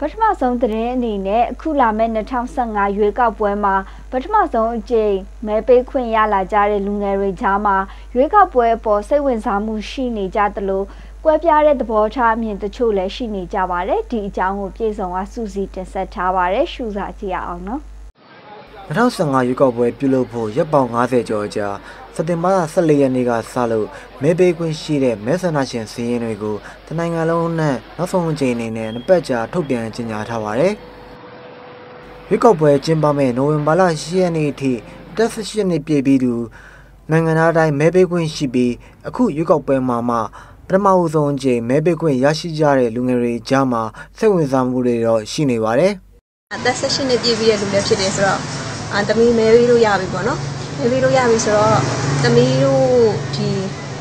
ပထမဆုံးသတင်းအနေနဲ့အခုလာမယ့်2015ရွေးကောက်ပွဲမှာပထမဆုံးအကြိမ်မဲပေးခွင့်ရလာကြတဲ့လူငယ်တွေကြားမှာရွေးကောက်ပွဲအပေါ်စိတ်ဝင်စားမှုရှိနေကြသလိုကွဲပြားတဲ့သဘောထားအမြင်တချို့လည်းရှိနေကြပါတယ်ဒီအကြောင်းကိုပြည်စုံကစူးစီးတင်ဆက်ထားပါတယ်ရှုစားကြည့်ရအောင်နော် 2015ရွေးကောက်ပွဲပြုလုပ်ဖို့ရက်ပေါင်90ကျော်ကြာစက်တင်ဘာလ14ရက်နေ့ကစလို့မဲပေးခွင့်ရှိတဲ့မဲဆန္ဒရှင်စီးရင်တွေကိုတနိုင်ငံလုံးနဲ့နောက်ဆုံးအကြိမ်အနေနဲ့နှစ်ပတ်ကြာထုတ်ပြန်ကြေညာထားပါတယ်။ရွေးကောက်ပွဲကျင်းပမယ့်နိုဝင်ဘာလ10ရက်နေ့အထိတက်18နှစ်ပြည့်ပြီးသူနိုင်ငံသားတိုင်းမဲပေးခွင့်ရှိပြီးအခုရွေးကောက်ပွဲမှာမှပထမဦးဆုံးအကြိမ်မဲပေးခွင့်ရရှိကြတဲ့လူငယ်တွေကြားမှာစိတ်ဝင်စားမှုတွေတော့ရှိနေပါတယ်။အသက်18နှစ်ပြည့်ပြီးတဲ့လူတွေဖြစ်တယ်ဆိုတော့ အာတမီးမဲပေးလို့ရပြီပေါ့နော်။မဲပေးလို့ရပြီဆိုတော့သမီးတို့ဒီ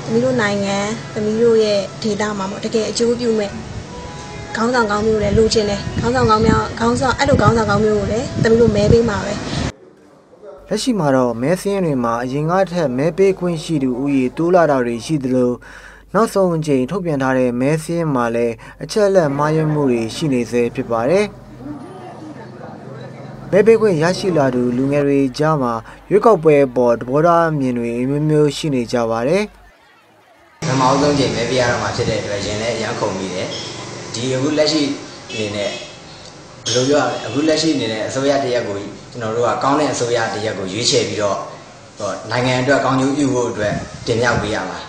သမီးတို့နိုင်ငံသမီးတို့ရဲ့ဒေတာမှာပေါ့တကယ်အကျိုးပြုမဲ့ခေါင်းဆောင်ကောင်းမျိုးလည်းလိုချင်တယ်ခေါင်းဆောင်ကောင်းများခေါင်းဆောင်အဲ့လိုခေါင်းဆောင်ကောင်းမျိုးကိုလည်းသမီးတို့မဲပေးမှာပဲလက်ရှိမှာတော့မဲစင်းတွေမှာအရင်ကထက်မဲပေးခွင့်ရှိသူဥယျာဉ်တိုးလာတာတွေရှိသလိုနောက်ဆုံးအချိန်ထုတ်ပြန်ထားတဲ့မဲစင်းမှာလည်းအချက်လက်မှားယွင်းမှုတွေရှိနေစေဖြစ်ပါတယ်။ မဲပေးခွင့်ရရှိလာသူလူငယ်တွေကြားမှာရွေးကောက်ပွဲပေါ်တဘောထားမြင်တွေမျိုးမျိုးရှိနေကြပါတယ်။ပထမဆုံးချိန်မဲပေးရတော့မှဖြစ်တဲ့အတွက်ရင်လည်းရမ်းခုန်မိတယ်။ဒီအခုလက်ရှိအနေနဲ့ဘယ်လိုပြောရလဲအခုလက်ရှိအနေနဲ့အစိုးရတရက်ကိုကျွန်တော်တို့ကကောင်းတဲ့အစိုးရတရက်ကိုရွေးချယ်ပြီးတော့ဟောနိုင်ငံအတွက်ကောင်းကျိုးပြုဖို့အတွက်တင်မြှောက်ပေးရမှာ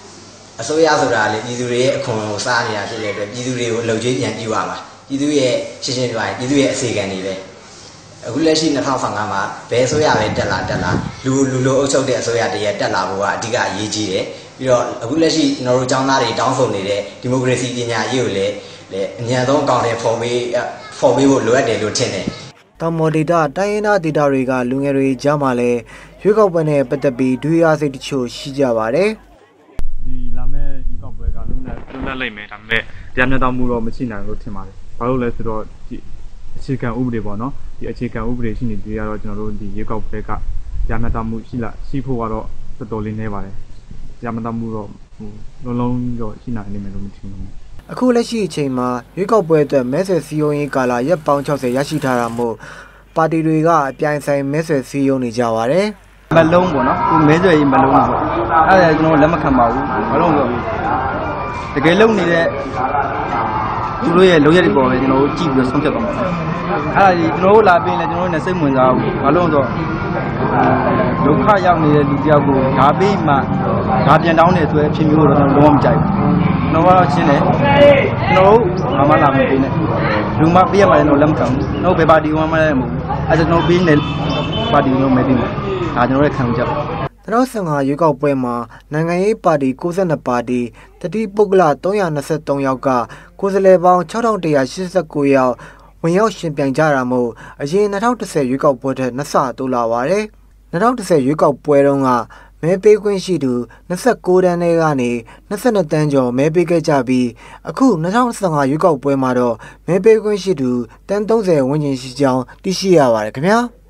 ။အစိုးရဆိုတာလေပြည်သူတွေရဲ့အခွန်ကိုစားနေတာဖြစ်တဲ့အတွက်ပြည်သူတွေကိုအလုပ်ကြီးပြန်ပြုရမှာ။ပြည်သူရဲ့ရှင်းရှင်းပြောရင်ပြည်သူရဲ့အစီအကံတွေပဲ။ အခုလက်ရှိ2015မှာဘယ်အစိုးရပဲတက်လာတက်လာလူလူလိုအုပ်ချုပ်တဲ့အစိုးရတည်းတက်လာဖို့ကအဓိကအရေးကြီးတယ်ပြီးတော့အခုလက်ရှိကျွန်တော်တို့ចောင်းသားတွေတောင်းဆိုနေတဲ့ဒီမိုကရေစီပညာရေးကိုလည်းလည်းအញ្ញံဆုံးအကောင့်တွေဖော်ပေးဖော်ပေးဖို့လိုအပ်တယ်လို့ထင်တယ်တောင်မော်ဒေတာတိုင်းရင်းသားဒေတာတွေကလူငယ်တွေကြားမှာလည်းရွေးကောက်ပွဲနဲ့ပတ်သက်ပြီးဒွေရစိတ်တချို့ရှိကြပါတယ်ဒီလာမယ့်ရွေးကောက်ပွဲကလုံးနဲ့လွတ်လပ်လိမ့်မယ်ဒါပေမဲ့တရားမျှတမှုတော့မရှိနိုင်လို့ထင်ပါတယ်ဘာလို့လဲဆိုတော့ဒီ အခြေခံဥပဒေပေါ့နော်ဒီအခြေခံဥပဒေရှိနေသေးရတော့ကျွန်တော်တို့ဒီရေကောက်ဘက်ကရမတမှုရှိလားရှိဖို့ကတော့တော်တော်လေးနေပါတယ်ရမတမှုတော့ဟိုလုံးလုံးတော့ရှိနိုင်နေမယ်လို့မထင်ဘူးအခုလက်ရှိအချိန်မှာရွေးကောက်ပွဲအတွက်မဲဆွယ်စည်းရုံးရေးကာလရက်ပေါင်း60ရရှိထားတာမို့ပါတီတွေကအပြိုင်ဆိုင်မဲဆွယ်စည်းရုံးနေကြပါတယ်မလုံးပေါ့နော်သူမဲဆွယ်ရေးမလုံးပေါ့အဲ့ဒါကျွန်တော်လက်မခံပါဘူးဘာလို့လဲတကယ်လုံနေတဲ့ သူတို့ရဲ့လုံရက်တွေပေါ်ပဲကျွန်တော်တို့ကြည့်ပြီးတော့ဆုံးဖြတ်သွားမှာအဲ့ဒါကြီးကျွန်တော်တို့လာပြီးရင်လည်းကျွန်တော်တို့နဲ့စိတ်ဝင်စားဘူးဘာလို့လဲဆိုတော့ဒုက္ခရောက်နေတဲ့လူတယောက်ကိုဓာပေးမှဓာပြန်တောင်းနေဆိုတဲ့အဖြစ်မျိုးတော့ကျွန်တော်လုံးဝမကြိုက်ဘူးကျွန်တော်ကတော့ရှင်းတယ်ကျွန်တော်တို့ဘာမှလာမပေးနဲ့လူမပေးရမှလည်းတော့လက်မခံဘူးကျွန်တော်ဘယ်ပါတီကမှလည်းမဟုတ်ဘူးအဲ့ဒါကျွန်တော်ပေးနေပါတီကိုမဲပေးမှာဒါကျွန်တော်ရဲ့ခံယူချက်ပါ 2015ရွေးကောက်ပွဲမှာနိုင်ငံရေးပါတီ62ပါတီတတိပုဂ္ဂလ323ယောက်ကကိုယ်စားလှယ်ပေါင်း6189ယောက်ဝင်ရောက်ရှင်ပြိုင်ကြတာမို့အရင်2010ရွေးကောက်ပွဲထက်နှစ်ဆတိုးလာပါတယ်2010ရွေးကောက်ပွဲတုန်းကမဲပေးခွင့်ရှိသူ29တန်းထဲကနေ22တန်းကျော်မဲပေးခဲ့ကြပြီးအခု2015ရွေးကောက်ပွဲမှာတော့မဲပေးခွင့်ရှိသူတန်း30ဝန်းကျင်ရှိကြောင်းသိရှိရပါတယ်ခင်ဗျာ။